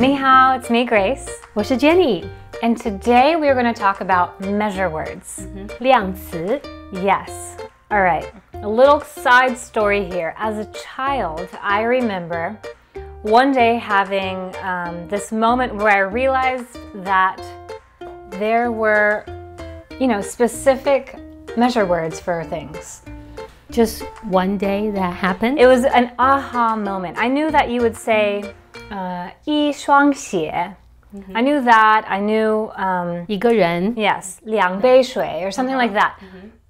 Ni hao, it's me, Grace. 我是 Jenny， And today we are going to talk about measure words. 量词。 Yes. All right. A little side story here. As a child, I remember one day having um, this moment where I realized that there were, you know, specific measure words for things. Just one day that happened. It was an aha moment. I knew that you would say, uh, 一双鞋. I knew that. I knew, um, 一个人 yes, 两杯水 or something like that.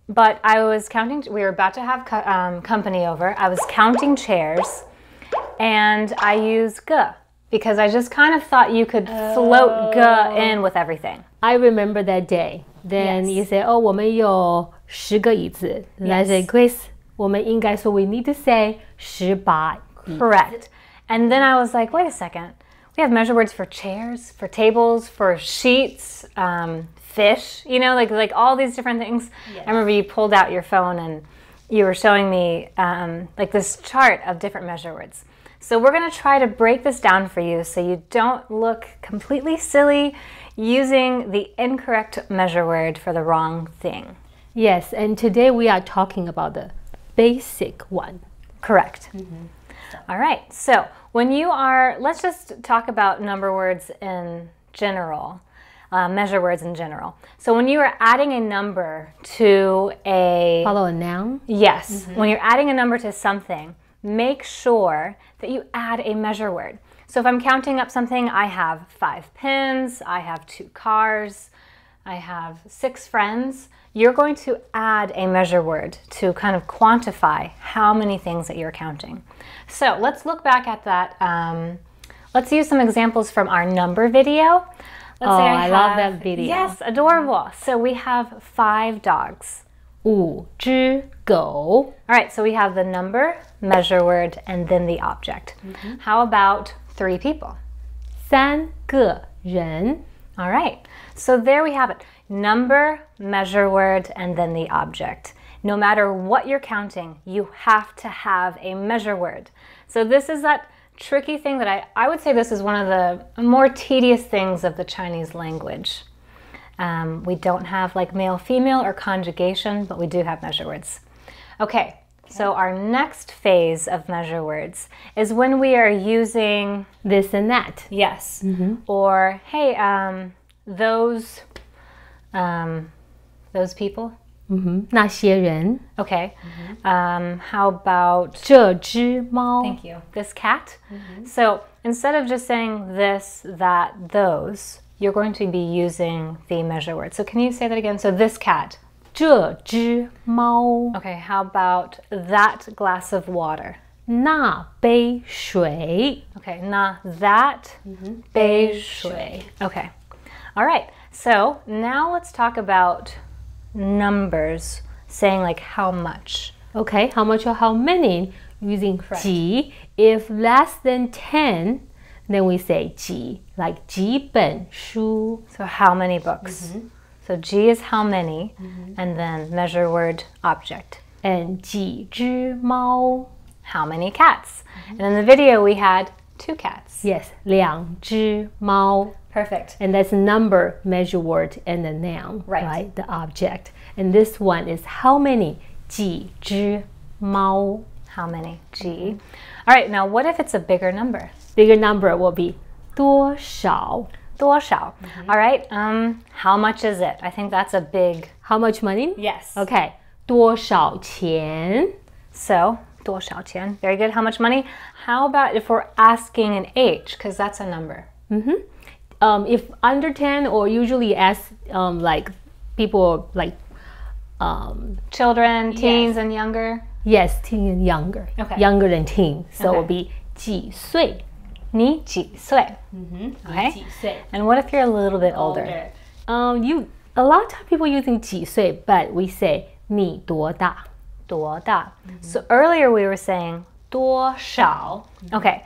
But I was counting, we were about to have co- um, company over. I was counting chairs and I used ge because I just kind of thought you could float ge in with everything. I remember that day. Then Yes. you say, "Oh, 我们有十个椅子." And I say, "Grace, 我们应该说 we need to say 十把椅。 Correct. And then I was like, wait a second. We have measure words for chairs, for tables, for sheets, um, fish, you know, like like all these different things. I remember you pulled out your phone and you were showing me um, like this chart of different measure words. So we're going to try to break this down for you so you don't look completely silly using the incorrect measure word for the wrong thing. Yes, and today we are talking about the basic one. Correct. All right. So when you are, let's just talk about number words in general, uh, measure words in general. So when you are adding a number to a, Follow a noun. yes, when you're adding a number to something, make sure that you add a measure word. So if I'm counting up something, I have five pins, I have two cars, I have six friends You're going to add a measure word to kind of quantify how many things that you're counting. So let's look back at that. Um, let's use some examples from our number video. Let's Oh, I love that video. Yes, adorable. So we have five dogs. 五只狗。 All right, so we have the number, measure word, and then the object. How about three people? 三个人。 All right, so there we have it number, measure word, and then the object. No matter what you're counting, you have to have a measure word. So this is that tricky thing that I, I would say this is one of the more tedious things of the Chinese language. Um, we don't have like male, female, or conjugation, but we do have measure words. Okay, so our next phase of measure words is when we are using This and that. Yes. Or hey, um, those, um, those people. 嗯哼，那些人。 Okay. Um, how about 这只猫。 thank you this cat? So instead of just saying this, that, those, you're going to be using the measure word. So can you say that again? So this cat. 这只猫。 Okay. How about that glass of water? 那杯水。 Okay, na that beige shui. Okay. All right. So now let's talk about numbers, saying like how much. Okay, how much or how many? Using 几. If less than 10, then we say 几, like 几本书. So how many books? So Ji is how many, mm-hmm. and then measure word object. And 几只猫. How many cats? Mm-hmm. And in the video we had two cats. Yes, 两只猫. Perfect. And that's number, measure word, and the noun, right. right? The object. And this one is how many? 几只猫. How many? Ji. Mm-hmm. All right, now what if it's a bigger number? Bigger number will be 多少多少? All right. Um, how much is it? I think that's a big. How much money? Yes. Okay. 多少钱? So, 多少钱? Very good. How much money? How about if we're asking an age? Because that's a number. um, if under 10 or usually ask um, like people like um, Children, teens, and younger. yes teen and younger Okay. younger than teen so it'll Okay. be 几岁 Ni Ji Sui. Okay? And what if you're a little bit older? older. Um, you a lot of people using Ji Sui, but we say Ni Duo Da. Duo Da. So earlier we were saying Duo Shao. Okay.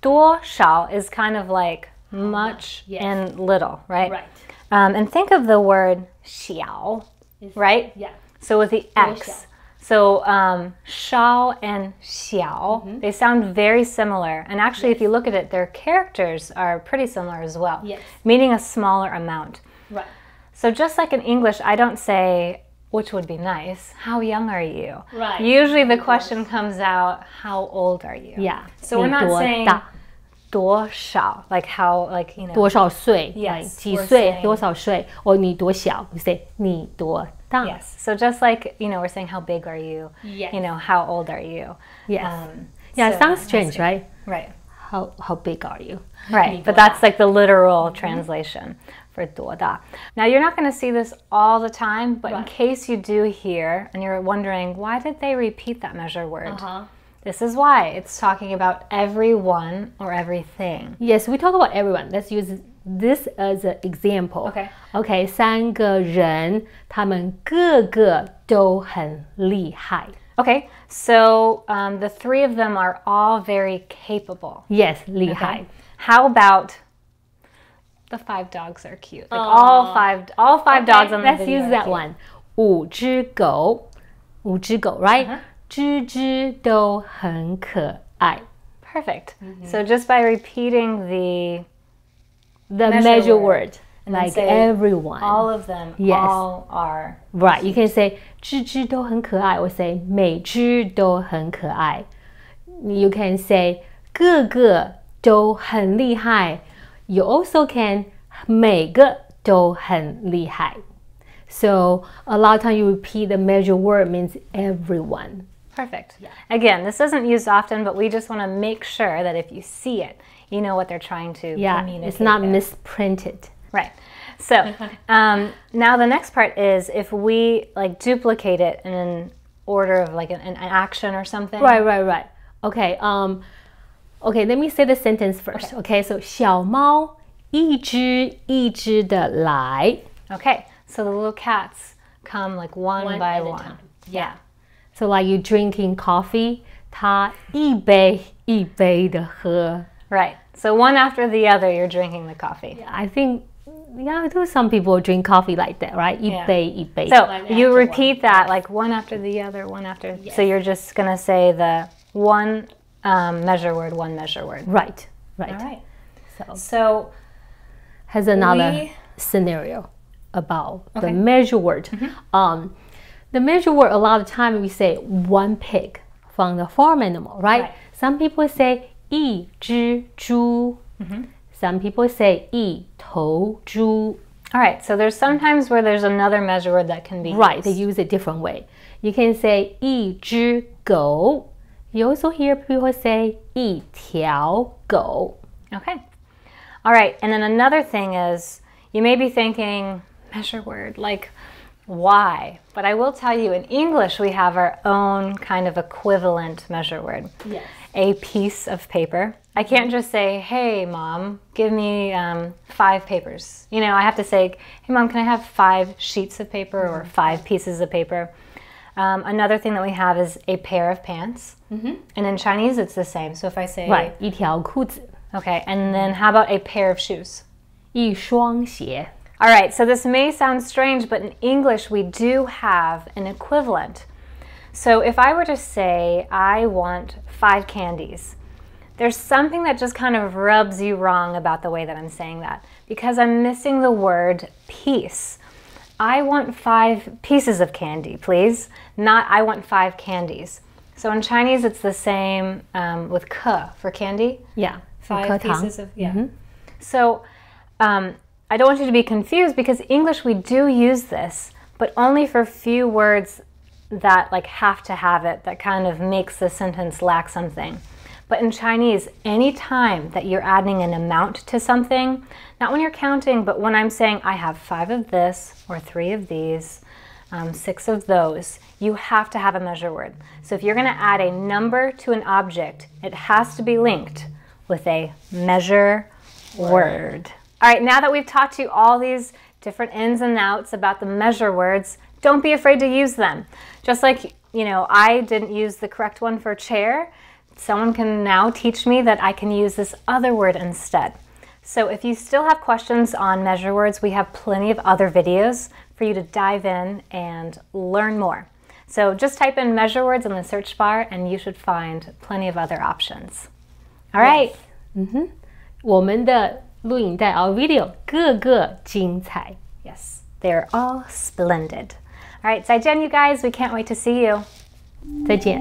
Duo Shao is kind of like much yes. and little, right? Right. Um, and think of the word xiao, right? Yeah. So with the x, So um, shao and xiao, Mm-hmm. they sound very similar. And actually, if you look at it, their characters are pretty similar as well, Yes. meaning a smaller amount. Right. So just like in English, I don't say, which would be nice, how young are you? Right. Usually the question comes out, how old are you? Yeah. So we're 你 not 多 saying 大？多少, like how, like, you know. 多少岁 Yes, like 几 we're 岁 saying- 多少岁或你多小 you say 你多 Yes. So just like you know, we're saying how big are you? Yes. You know, how old are you? Yes. Um, yeah, so it sounds strange, right? Right. How how big are you? Right. but that's like the literal mm-hmm. translation mm -hmm. for Now you're not going to see this all the time, but right. in case you do hear and you're wondering why did they repeat that measure word? Uh -huh. This is why it's talking about everyone or everything. Yes, we talk about everyone. Let's use this as an example Okay. OK 三个人他们个个都很厉害 Okay, so um, the three of them are all very capable. yes 厉害 Okay. How about the five dogs are cute? Like all five, all five dogs on the let's video use are that cute. one 五只狗五只狗 right Uh-huh. 只只都很可爱 Perfect. Mm-hmm. So just by repeating the the Measure measure, word. word, And then like say everyone all of them, Yes. all are right you can say 只只都很可爱 or say 每只都很可爱 you can say 个个都很厉害 you also can 每个都很厉害 so a lot of time you repeat the measure word means everyone perfect. Again, this isn't used often, but we just want to make sure that if you see it, you know what they're trying to yeah communicate. it's not there. misprinted Right. So um, now the next part is if we like duplicate it in an order of like an, an action or something. Right, right, right. Okay, um, okay, let me say the sentence first. Okay, so 小猫一只一只的来 Okay. So the little cats come like one, One by at a one. time. Yeah. So like you drinking coffee, 它一杯一杯的喝 Right. So one after the other, you're drinking the coffee. Yeah, I think. Yeah, do some people drink coffee like that, right? Eat yeah. bay. So like you repeat one. that like one after the other, one after. Yes. So you're just gonna say the one um, measure word, one measure word. Right. Right. All right. So, so has another we... scenario about okay. the measure word. Mm -hmm. um, the measure word. A lot of time we say one pig from the farm animal, right? right. Some people say 一只猪. Some people say 一头猪. all right. So there's sometimes where there's another measure word that can be Right, they used. use it different way. You can say 一只狗. You also hear people say 一条狗. Okay. All right. And then another thing is you may be thinking measure word like why, but I will tell you in English we have our own kind of equivalent measure word. Yes. A piece of paper. I can't just say, "Hey, mom, give me um, five papers." You know, I have to say, "Hey, mom, can I have five sheets of paper or five pieces of paper?" Um, another thing that we have is a pair of pants, mm-hmm. and in Chinese it's the same. So if I say, Right, 一条裤子. Okay, and then how about a pair of shoes? 一双鞋. All right, so this may sound strange, but in English we do have an equivalent. So if I were to say, I want five candies, there's something that just kind of rubs you wrong about the way that I'm saying that because I'm missing the word piece. I want five pieces of candy, please, not I want five candies. So in Chinese, it's the same um, with ke for candy. Yeah. Five pieces of yeah. So um, I don't want you to be confused because English we do use this, but only for few words that like have to have it that kind of makes the sentence lack something. But in Chinese, any time that you're adding an amount to something, not when you're counting, but when I'm saying I have five of this or three of these, um, six of those, you have to have a measure word. So if you're going to add a number to an object, it has to be linked with a measure word. All right, now that we've taught you all these different ins and outs about the measure words, don't be afraid to use them. Just like, you know, I didn't use the correct one for chair, someone can now teach me that I can use this other word instead. So if you still have questions on measure words, we have plenty of other videos for you to dive in and learn more. So just type in measure words in the search bar and you should find plenty of other options. All right. Yes. Mm -hmm. 我们的录影带 our video 个个精彩. Yes, they're all splendid. All right, right, You guys. We can't wait to see you. 再见。